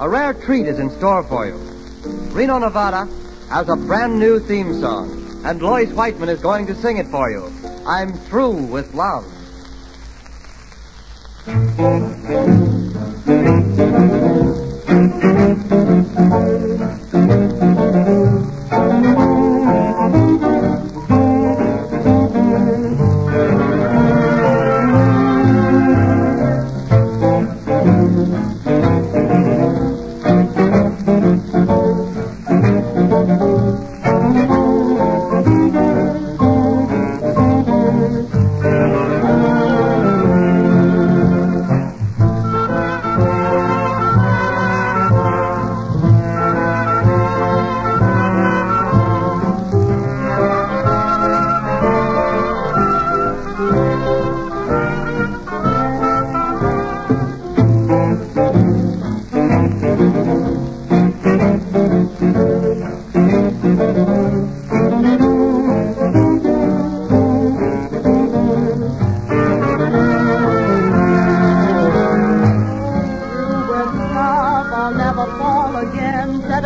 a rare treat is in store for you. Reno, Nevada has a brand new theme song, and Loyce Whiteman is going to sing it for you. I'm through with love.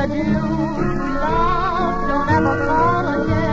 that you love don't ever fall again.